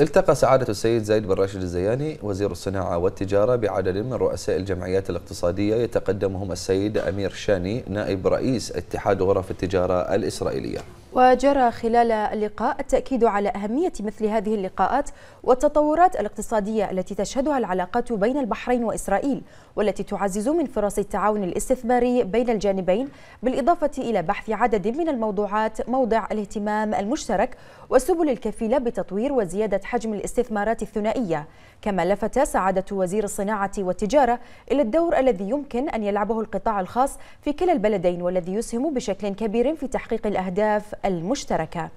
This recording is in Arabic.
التقى سعادة السيد زايد بن راشد الزياني وزير الصناعة والتجارة بعدد من رؤساء الجمعيات الاقتصادية يتقدمهم السيد أمير شاني نائب رئيس اتحاد غرف التجارة الإسرائيلية. وجرى خلال اللقاء التأكيد على أهمية مثل هذه اللقاءات والتطورات الاقتصادية التي تشهدها العلاقات بين البحرين وإسرائيل والتي تعزز من فرص التعاون الاستثماري بين الجانبين بالإضافة إلى بحث عدد من الموضوعات موضع الاهتمام المشترك والسبل الكفيلة بتطوير وزيادة حجم الاستثمارات الثنائية. كما لفت سعادة وزير الصناعة والتجارة إلى الدور الذي يمكن أن يلعبه القطاع الخاص في كلا البلدين والذي يسهم بشكل كبير في تحقيق الأهداف المشتركة.